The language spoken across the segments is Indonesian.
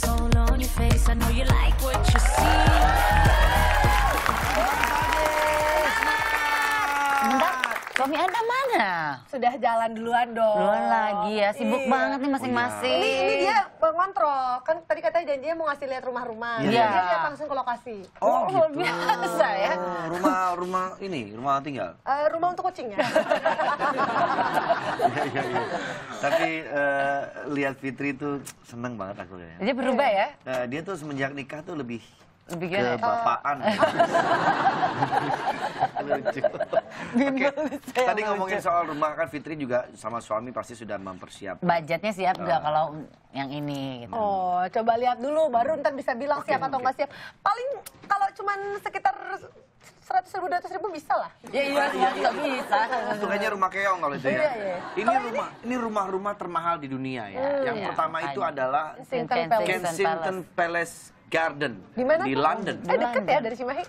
It's all on your face. I know you like what you see. Suami Anda mana? Sudah jalan duluan dong. Duluan lagi ya, sibuk Iya. banget nih masing-masing. Ini, ini dia ngontrol. Kan tadi katanya janjinya mau ngasih lihat rumah-rumah. Iya. Dia lihat langsung ke lokasi. Oh, luar gitu. biasa ya. Oh, rumah rumah ini, rumah tinggal. Eh, rumah untuk kucing ya. Iya, iya, iya. Tapi eh, lihat Fitri tuh seneng banget aku ya. Dia berubah ya? Eh, dia tuh semenjak nikah tuh lebih Lebih ke gimana? bapaan. Lucu. Oke, tadi ngomongin soal rumah kan Fitri juga sama suami pasti sudah mempersiapkan. Budgetnya siap nggak kalau yang ini gitu? Oh, coba lihat dulu baru ntar bisa bilang Oke, siap atau nggak siap. Paling kalau cuman sekitar seratus ribu, dua ribu bisa lah. Ya iya, iya, nggak bisa. Itu kayaknya rumah keong kalau itu ya. Iya, iya. Ini rumah ini rumah-rumah termahal di dunia ya. Yang Iya, pertama itu adalah Kensington Kensington Palace. Kensington Palace Garden Di mana? di? London. Eh deket ya dari Cimahi.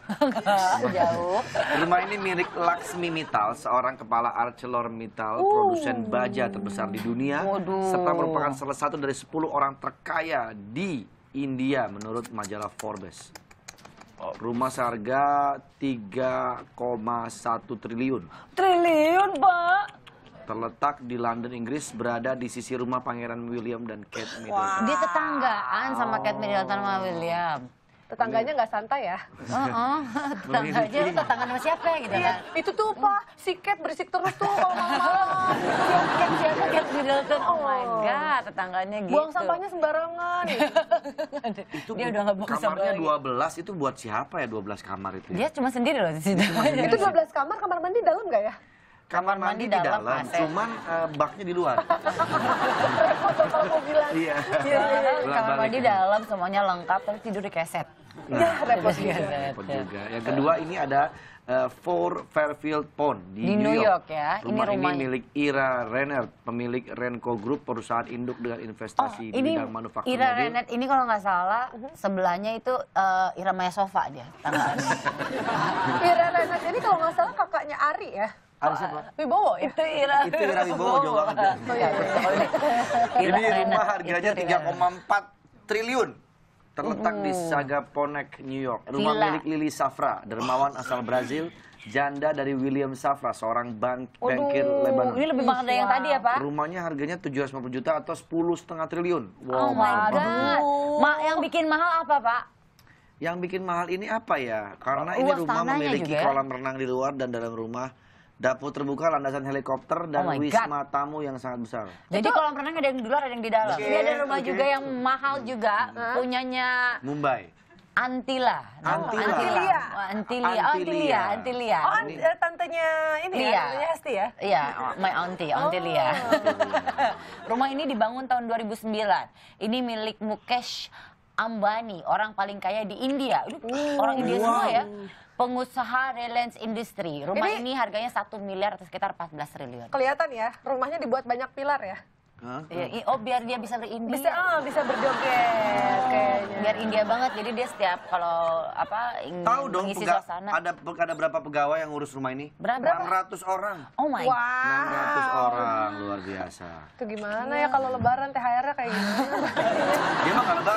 Jauh. Rumah ini milik Laksmi Mittal, seorang kepala ArcelorMittal, produsen baja terbesar di dunia, Waduh. serta merupakan salah satu dari 10 orang terkaya di India menurut majalah Forbes. Rumah seharga 3,1 triliun. Triliun, Pak. Terletak di London, Inggris, berada di sisi rumah Pangeran William dan Kate Middleton. Dia tetanggaan sama Kate Middleton sama William. Tetangganya nggak santai ya. Heeh, tetangganya lu tetangga sama siapa gitu Iya, kan? itu tuh Pak, si Cat berisik terus tuh kalau malam-malam. Siapa siapa Kate Middleton? Oh my god, tetangganya gitu. Buang sampahnya sembarangan. Itu Dia udah nggak buang kamarnya sampah 12 itu buat siapa ya 12 kamar itu? ya? Dia cuma sendiri loh di situ. itu 12 kamar, kamar mandi dalam nggak ya? Kamar mandi, di dalam, cuman eh, baknya di luar. Iya. Iya, iya. Bolak-balik. Kamar mandi dalam semuanya lengkap, tapi tidur di keset. Ya, repot juga. repot juga. Yang kedua ini ada eh, Four Fairfield Pond di, Di New York ya. Ini Rumah ini, milik Ira Renner, pemilik Renco Group, perusahaan induk dengan investasi di Oh, ini bidang manufaktur Ira mobil. Renet ini kalau nggak salah sebelahnya itu eh, Ira Maya Sofa dia. Ira Renat ini kalau nggak salah kakaknya Ari ya. Ada siapa? Wibowo ya? itu Ira. Itu Ira Wibowo jauh banget ya. Oh iya, Ini rumah harganya itu Ira Renet. 3,4 triliun. Terletak di Sagaponack, New York. Rumah milik Lily Safra, dermawan asal Brazil, janda dari William Safra, seorang bank bankir Waduh, Lebanon. ini lebih mahal dari yang tadi ya Pak? Rumahnya harganya 750 juta atau 10 setengah triliun. Oh my mahal god. banget. Ma, yang bikin mahal apa Pak? Yang bikin mahal ini apa ya? Karena ini Luas rumah tanahnya memiliki juga ya? kolam renang di luar dan dalam rumah, dapur terbuka, landasan helikopter, dan Oh wisma tamu yang sangat besar. Jadi kolam renang ada yang di luar, ada yang di dalam. Ini ada rumah oke. juga yang mahal juga, punyanya Mumbai. Antila. Antila. Antilia. Oh, Antilia. Oh, Antilia. Antilia. Oh, an- eh, tantenya ini Lia. ya, tantenya Hesti ya? Iya, my auntie, Antilia. Rumah ini dibangun tahun 2009. Ini milik Mukesh Ambani, orang paling kaya di India. Ini orang India semua ya. Pengusaha Reliance Industry. Rumah Ini- ini, harganya 1 miliar atau sekitar 14 triliun. Kelihatan ya, rumahnya dibuat banyak pilar ya. Hah? Ya, oh biar dia bisa berindia. Bisa ah, bisa berjoget kayaknya. biar India banget jadi dia setiap kalau apa ingin Tahu dong, mengisi pega- suasana ada ada berapa pegawai yang ngurus rumah ini? Berapa? 600 orang. oh my Wah. 600 orang, luar biasa. Itu gimana ya kalau lebaran THR-nya kayak gimana? Dia mah nggak lebaran. oh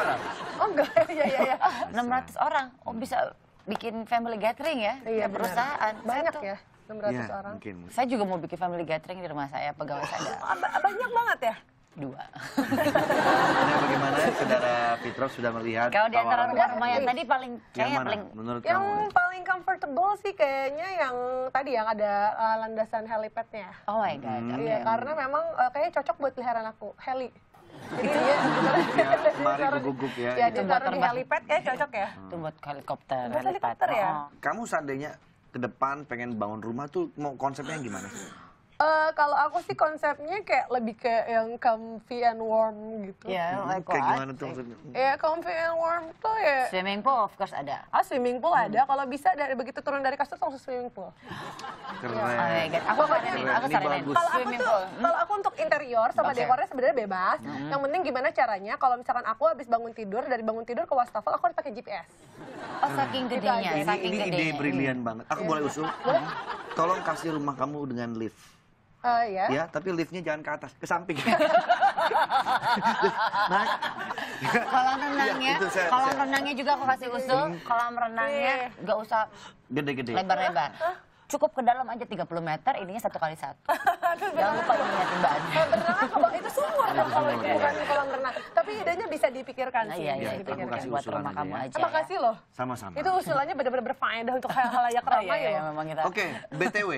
enggak, ya ya ya. 600 orang oh bisa bikin family gathering ya Iya, Kayak benar. perusahaan Banyak ya, 600 Iya, orang. mungkin. saya juga mau bikin family gathering di rumah saya pegawai saya ba- Banyak banget ya. dua Nah, bagaimana saudara Fitrov sudah melihat kalau di antara tawaran- rumah-rumah yang tadi paling yang kayaknya mana paling menurut Yang kamu? paling comfortable sih kayaknya yang tadi yang ada uh, landasan helipadnya. oh my god Hmm. Iya, karena memang uh, kayaknya cocok buat peliharaan aku, heli. Dia Ya, ditaruh- guguk ya. Ya, gitu. ditaruh di helipad kayak cocok ya. itu buat helikopter Buat helikopter ya? Oh. Kamu seandainya ke depan pengen bangun rumah tuh mau konsepnya gimana? Eh, kalau aku sih konsepnya kayak lebih ke yang comfy and warm gitu. ya like Kayak what? gimana tuh maksudnya? Ya comfy and warm tuh ya. swimming pool of course ada Ah swimming pool ada. Kalau bisa dari begitu turun dari kasur langsung swimming pool. Keren. oh my god aku saranin aku Ini saranin. Kalau aku swimming tuh, pool kalau aku untuk interior sama Oke. dekornya sebenarnya bebas. Yang penting gimana caranya kalau misalkan aku habis bangun tidur dari bangun tidur ke wastafel aku harus pakai GPS. oh saking gedenya aja. Ini, saking ini ide gedenya brilian banget. Aku boleh usul? Tolong kasih rumah kamu dengan lift. Eh, ya. Ya, tapi liftnya jangan ke atas, ke samping. nah, Kolam renangnya, itu saya- kolam saya- Hmm. renangnya juga aku kasih usul. Kolam renangnya nggak usah gede-gede. lebar-lebar. Cukup ke dalam aja 30 meter, ininya satu kali satu. Jangan lupa ingetin Mbak Andi. Kolam renang kan kalau itu sumur kalau bukan iya. kolam renang. Tapi idenya bisa dipikirkan Nah, sih. iya, iya, itu kasih buat usulan rumah aja kamu ya. aja. Terima kasih loh. Sama-sama. Itu usulannya benar-benar berfaedah untuk hal-halayak Oh, ramai iya, iya, kita. Oke, BTW,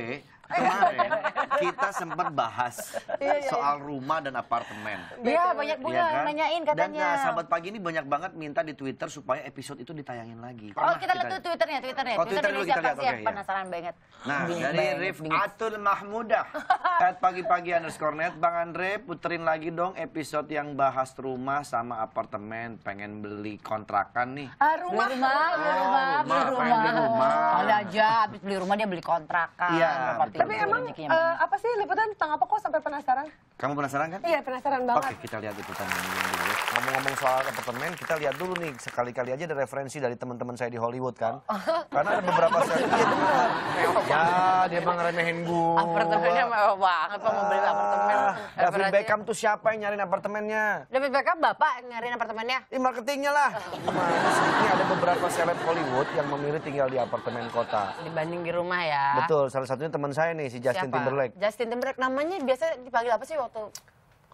kemarin kita sempat bahas Iya, iya, soal rumah dan apartemen. Iya, banyak juga Iya yang kan? nanyain Dan katanya. uh, sahabat pagi ini banyak banget minta di Twitter supaya episode itu ditayangin lagi. Oh, Pernah kita lihat tuh Twitternya, Twitternya. Oh, Twitter dulu Indonesia kita lihat, oke, iya. penasaran banget. Nah, Bingit dari banget, bingit. Rifatul Mahmudah. At pagi-pagi underscore net. Bang Andre, puterin lagi dong episode yang bahas rumah sama apartemen. Pengen beli kontrakan nih. Ah, Beli rumah. rumah, beli Oh, rumah, rumah, beli rumah. pengen beli rumah. Kali aja habis beli rumah dia beli kontrakan. Iya, Tapi emang banyak. apa sih liputan tentang apa kok sampai penasaran? Kamu penasaran kan? Iya penasaran Oke, banget. kita lihat liputan ini dulu. Ngomong-ngomong soal apartemen, kita lihat dulu nih. Sekali-kali aja ada referensi dari teman-teman saya di Hollywood kan. Karena ada beberapa saya. Iya. Ya, dia emang ngeremehin gua. Apartemennya mewah banget, mau beli apartemen. Ah, David Referensi- Beckham tuh siapa yang nyariin apartemennya? David Beckham bapak yang nyariin apartemennya. Ini marketingnya lah. Ini ada beberapa seleb Hollywood yang memilih tinggal di apartemen kota. Dibanding di rumah ya. Betul, salah satunya teman saya nih, si Justin Siapa? Timberlake. Justin Timberlake namanya biasa dipanggil apa sih waktu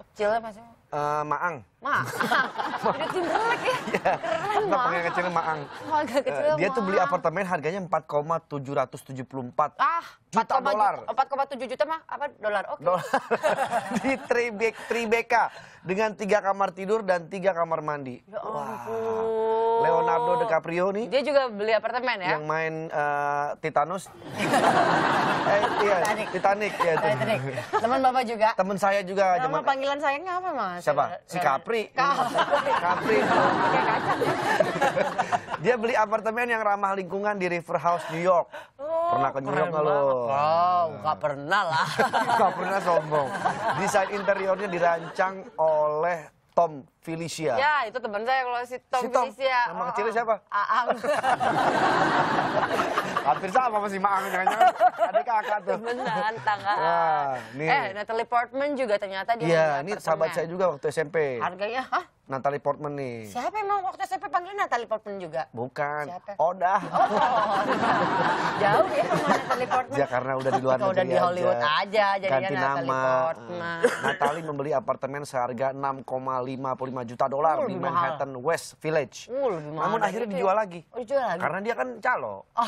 kecilnya masih? Eh, Maang. Ma, jadi Timberlake ya. Keren Nggak Ma. panggil kecilnya Maang. Eh, kecil dia tuh beli apartemen harganya 4,774 Ah, juta 4,7 dolar. 4,7 juta mah apa dolar? Oke. dolar di Tribe- Tribeca dengan tiga kamar tidur dan tiga kamar mandi. Ya ampun. Leonardo DiCaprio nih Dia juga beli apartemen ya? yang main eh, Titanus. eh, iya, Titanic. Titanic ya itu. Titanic. Teman bapak juga. Temen saya juga Nama zaman panggilan sayangnya apa mas? siapa? Si Capri. Capri. Capri. Kayak kacang. Dia beli apartemen yang ramah lingkungan di River House, New York. Oh, Pernah ke New York nggak lo? Oh, nggak pernah lah. Gak pernah sombong. Desain interiornya dirancang oleh Tom Felicia. ya, itu teman saya kalau si Tom, Si Tom. Felicia. Nama Oh, kecilnya oh. siapa? Aang. Hampir sama si Maang, jangan-jangan adik kakak tuh. Beneran, tangga. Wah, nih. Eh, Natalie Portman juga ternyata dia Iya, ini apartemen. sahabat saya juga waktu SMP. Harganya, hah? Natalie Portman nih. Siapa emang waktu SMP panggilnya Natalie Portman juga? Bukan. Siapa? Odah. Oh, jauh ya sama Natalie Portman. Ya karena udah di luar negeri udah di Hollywood aja, jadinya Ganti Natalie nama. Portman. Natalie membeli apartemen seharga 6,55 juta dolar Oh, di lebih mahal. Manhattan West Village. Oh, lebih mahal Namun akhirnya itu ya. dijual lagi. Oh, dijual lagi? Karena dia kan calo.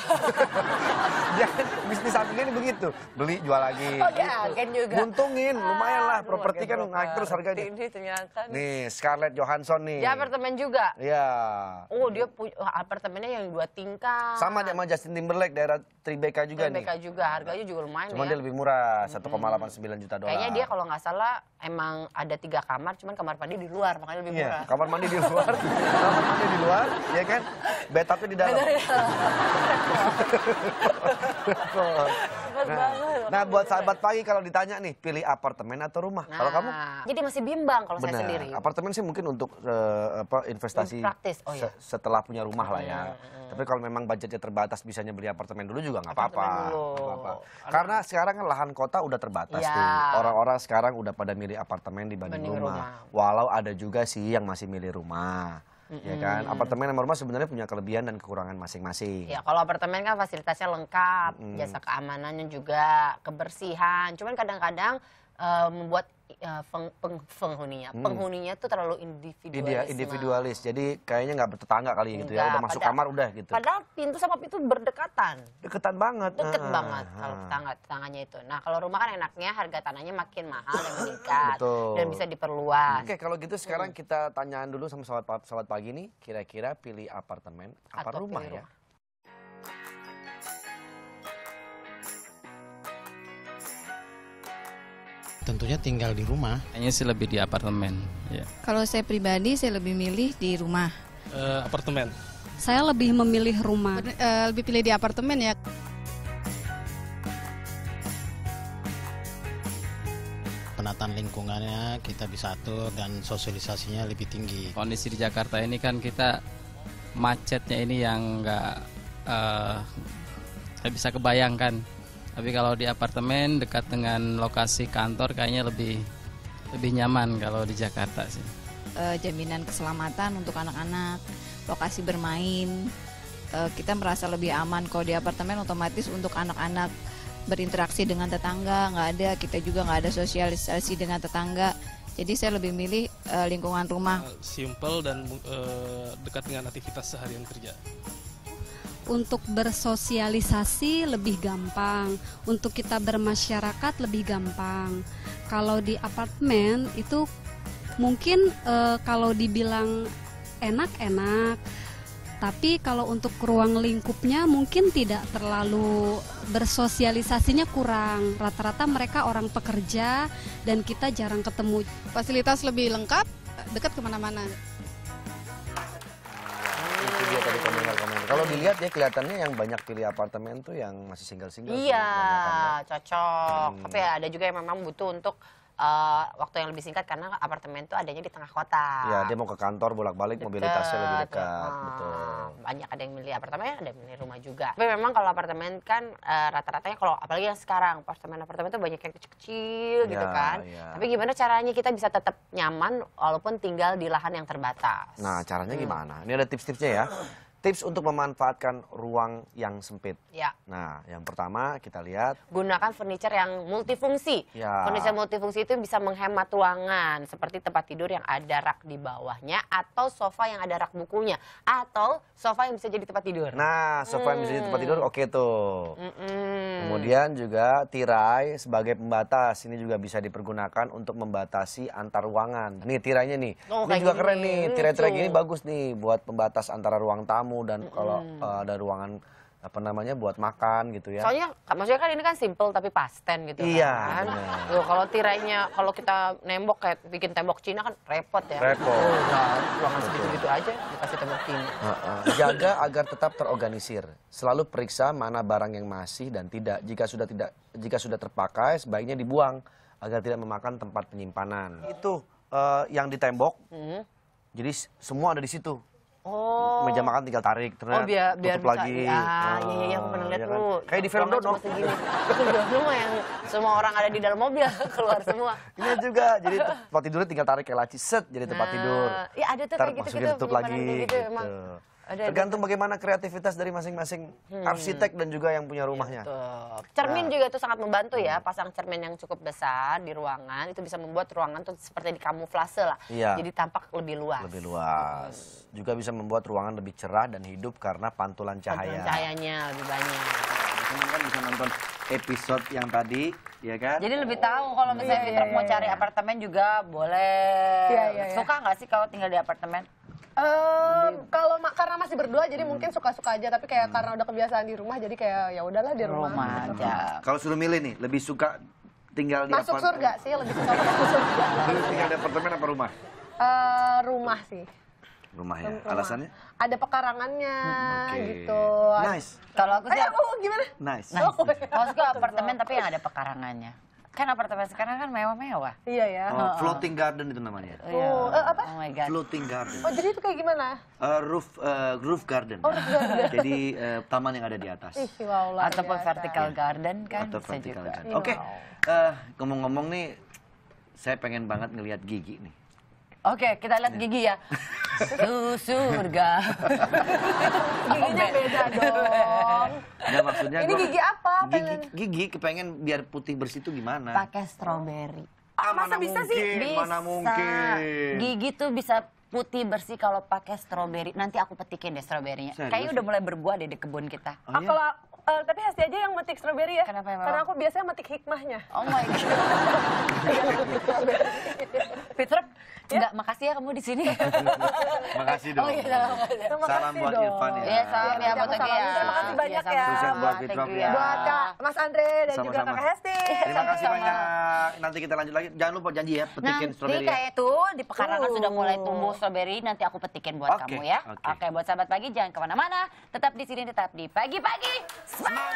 dia kan bisnis ini begitu. Beli, jual lagi. Oh, dia agen juga. Nguntungin, lumayan lah. Properti kan naik terus harganya. Ini ternyata. nih. Nih, Scarlett Johansson nih. Dia apartemen juga. Iya. Oh, dia punya apartemennya yang dua tingkat. Sama dia sama Justin Timberlake daerah Tribeca juga nih. BK juga, harganya juga lumayan Cuman ya. dia lebih murah, 1,89 juta dolar. Kayaknya dia kalau nggak salah emang ada tiga kamar, cuman kamar mandi di luar, makanya lebih Iya, murah. kamar mandi di luar, kamar mandi di luar, ya kan? Bathtubnya di dalam. Nah, nah, buat sahabat pagi kalau ditanya nih, pilih apartemen atau rumah? Kalau kamu? Nah, Jadi masih bimbang kalau saya Benar. sendiri. Apartemen sih mungkin untuk eh, apa investasi Praktis, oh iya. se- setelah punya rumah lah ya. Tapi kalau memang budgetnya terbatas bisanya beli apartemen dulu juga nggak apa-apa. Karena sekarang kan lahan kota udah terbatas Iya. tuh. Orang-orang sekarang udah pada milih apartemen dibanding Dibanding rumah. rumah. Walau ada juga sih yang masih milih rumah. Ya kan? Apartemen sama rumah sebenarnya punya kelebihan dan kekurangan masing-masing. Ya kalau apartemen kan fasilitasnya lengkap, jasa keamanannya juga, kebersihan. Cuman kadang-kadang eh, membuat eh, peng- peng- penghuninya, penghuninya tuh terlalu individualis. Ide individualis. Jadi kayaknya nggak bertetangga kali gitu ya. Enggak, Udah masuk padahal- kamar udah gitu. Padahal pintu sama pintu berdekatan. Deketan banget. Deket Ah, banget ah. kalau tetangga tetangganya itu. Nah kalau rumah kan enaknya harga tanahnya makin mahal dan meningkat Betul. dan bisa diperluas. Oke, kalau gitu sekarang kita tanyaan dulu sama sobat, pa- sobat pagi nih, kira-kira pilih apartemen apa Atau rumah pilih ya? Tentunya tinggal di rumah. Kayaknya sih lebih di apartemen. Ya. Kalau saya pribadi, saya lebih milih di rumah. Eh, apartemen. Saya lebih memilih rumah. Eh, lebih pilih di apartemen ya. Penataan lingkungannya kita bisa atur dan sosialisasinya lebih tinggi. Kondisi di Jakarta ini kan kita macetnya ini yang nggak eh, nggak bisa kebayangkan. Tapi kalau di apartemen dekat dengan lokasi kantor kayaknya lebih lebih nyaman kalau di Jakarta sih. Eh, jaminan keselamatan untuk anak-anak, lokasi bermain. Eh, kita merasa lebih aman kalau di apartemen otomatis untuk anak-anak berinteraksi dengan tetangga nggak ada. Kita juga nggak ada sosialisasi dengan tetangga. Jadi saya lebih milih eh, lingkungan rumah. simple dan eh, dekat dengan aktivitas seharian kerja. Untuk bersosialisasi lebih gampang, untuk kita bermasyarakat lebih gampang. Kalau di apartemen itu mungkin eh, kalau dibilang enak-enak, tapi kalau untuk ruang lingkupnya mungkin tidak terlalu bersosialisasinya kurang. Rata-rata mereka orang pekerja dan kita jarang ketemu. Fasilitas lebih lengkap, dekat ke mana-mana. Itu dia tadi komentar-komentar. Kalau dilihat ya kelihatannya yang banyak pilih apartemen tuh yang masih single-single. Iya, ya. cocok. Hmm. Tapi ada juga yang memang butuh untuk eh, waktu yang lebih singkat karena apartemen itu adanya di tengah kota. Ya, dia mau ke kantor bolak-balik mobilitasnya lebih dekat, Ah, betul. Banyak ada yang milih apartemen, ada yang milih rumah juga. Tapi memang kalau apartemen kan eh, rata-ratanya kalau apalagi yang sekarang apartemen-apartemen itu banyak yang kecil-kecil gitu Ya, kan. ya. Tapi gimana caranya kita bisa tetap nyaman walaupun tinggal di lahan yang terbatas? Nah, caranya Hmm. gimana? Ini ada tips-tipsnya ya. Tips untuk memanfaatkan ruang yang sempit. Ya. Nah, yang pertama kita lihat gunakan furniture yang multifungsi. Ya. Furniture multifungsi itu bisa menghemat ruangan seperti tempat tidur yang ada rak di bawahnya atau sofa yang ada rak bukunya atau sofa yang bisa jadi tempat tidur. Nah, sofa yang bisa jadi tempat tidur oke tuh. Mm-mm. Kemudian juga tirai sebagai pembatas. Ini juga bisa dipergunakan untuk membatasi antar ruangan. Nih tirainya nih. Oh, ini juga gini keren nih. Tirai-tirai gini bagus nih buat pembatas antara ruang tamu dan kalau uh, ada ruangan apa namanya buat makan gitu ya. Soalnya maksudnya kan ini kan simple tapi pasten gitu Iya, kan. benar. Tuh, kalau tirainya kalau kita nembok kayak bikin tembok Cina kan repot ya. Repot. Oh, nah, ruangan segitu-gitu aja dikasih tembok Cina. Heeh. Jaga agar tetap terorganisir. Selalu periksa mana barang yang masih dan tidak. Jika sudah tidak jika sudah terpakai sebaiknya dibuang agar tidak memakan tempat penyimpanan. Itu eh, yang di tembok. Hmm. Jadi semua ada di situ. Oh. Meja makan tinggal tarik, terus Oh biar biar tutup bisa lagi. Ah, Oh, iya iya iya aku pernah lihat iya kan? tuh. Kayak di film Dono. segini. Dono yang semua orang ada di dalam mobil keluar semua. Ini juga, jadi tempat tidurnya tinggal tarik kayak laci set jadi tempat Nah, tidur. iya, ada tuh Ntar kayak gitu, masukin gitu, tutup lagi. gitu, gitu. emang. Ada, Tergantung bagaimana kreativitas dari masing-masing Hmm. arsitek dan juga yang punya rumahnya. Tuh. Cermin Nah. juga tuh sangat membantu ya, Hmm. pasang cermin yang cukup besar di ruangan itu bisa membuat ruangan tuh seperti dikamuflase lah. Iya. Jadi tampak lebih luas. Lebih luas. Juga bisa membuat ruangan lebih cerah dan hidup karena pantulan cahaya. Pantulan cahayanya lebih banyak. Teman kan bisa nonton episode yang tadi, ya kan? Jadi lebih tahu kalau misalnya Fitra iya, mau cari iya. apartemen juga boleh. Iya, iya, iya. Suka nggak sih kalau tinggal di apartemen? Em, kalau ma- karena masih berdua jadi mungkin suka-suka aja tapi kayak karena udah kebiasaan di rumah jadi kayak ya udahlah di rumah. Rumah aja. Kalau suruh milih nih, lebih suka tinggal di Masuk surga sih lebih suka masuk surga. Lebih tinggal di apartemen apa rumah? Eh, rumah sih. Rumah ya. Rumah. Alasannya? Ada pekarangannya Oke. gitu. Nice. Kalau aku sih Ayo kamu gimana? Nice. Nah, kalau suka apartemen tapi yang ada pekarangannya. Kan apartemen sekarang kan mewah-mewah. Iya ya. Oh, floating garden itu namanya. Iya. Oh, eh, apa? Oh my god. Floating garden. Oh jadi itu kayak gimana? Eh, roof eh, roof garden. Jadi eh, taman yang ada di atas. Ih, wow, luar Ataupun biasa. vertical garden kan Atau vertical juga. garden. Oke. eh, ngomong-ngomong nih saya pengen banget ngelihat gigi nih. Oke, kita lihat gigi ya. Su surga. Giginya beda dong. Ya maksudnya Ini gua- gigi apa? Gigi, Pengen- gigi kepengen biar putih bersih itu gimana? Pakai strawberry. Ah, masa bisa sih? Mana mungkin? Gigi tuh bisa putih bersih kalau pakai strawberry. Nanti aku petikin deh. Serius? Kayaknya udah mulai berbuah deh di kebun kita. Oh, Ah, iya? kalau eh, tapi Hesti aja yang metik strawberry ya. Kenapa emang? Karena aku biasanya metik hikmahnya. Oh my god. Fitra, enggak makasih ya kamu di sini. Makasih dong. Oh iya, salam. Buat dong. Irfan ya. Iya, salam ya Nanti buat Oki ya. salamin. Terima kasih banyak Iya, ya. Sukses buat you ya. Buat Kak Mas Andre dan juga Sama-sama. Kakak Hesti. Terima kasih banyak. Nanti kita lanjut lagi. Jangan lupa janji ya, petikin Nanti strawberry ya. kayak itu di pekarangan Uh. sudah mulai tumbuh strawberry. Nanti aku petikin buat Oke, kamu ya. oke. Oke, buat sahabat pagi jangan ke mana-mana. Tetap di sini, tetap di pagi-pagi. Smile.